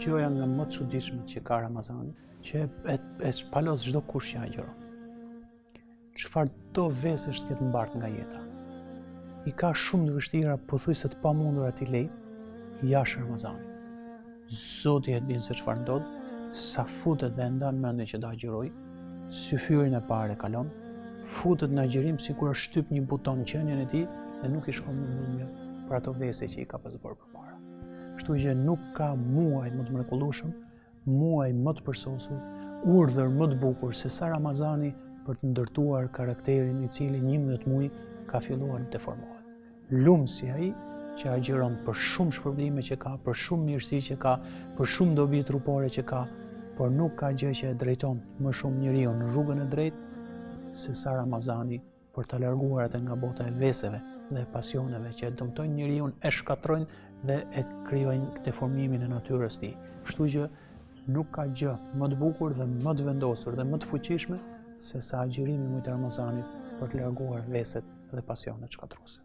Gjëja nga më të çuditshme që ka Ramazani, që e, e shpalos çdokush që agjëron. Çfarëdo vesesh të ketë mbart nga jeta, i ka shumë të vështira, pothuajse të pamundura t'i lejë, jashtë Ramazanit. Zoti e din se çfarë ndodh, sa futet dhe e ndan mendjen që të agjërojë, syfyrin e parë e kalon, futet në agjërim sikur është shtyp një buton në qenien e tij dhe nuk i shkon mendja për ato vese që i ka pas bërë përpara. Kështu që nuk ka muaj më të mrekullueshëm, muaj më të përsosur, urdhër më të bukur sesa Ramazani për të ndërtuar karakterin i cili 11 muaj ka filluar të deformohet. Lum si ai që agjëron për shumë shpërblime që ka, për shumë mirësi që ka, për shumë dobi trupore që ka, por nuk ka gjë që e drejton më shumë njeriun në rrugën e drejtë sesa Ramazani për ta larguar atë nga bota e veseve dhe pasioneve që e dëmtojnë njeriun, e shkatërrojnë dhe e krijojnë këtë deformimin e natyrës së tij. Kështu që nuk ka gjë më të bukur dhe më të vendosur dhe më të fuqishme sesa agjërimi i muajit të Ramazanit për të larguar veset dhe pasionet shkatërruese.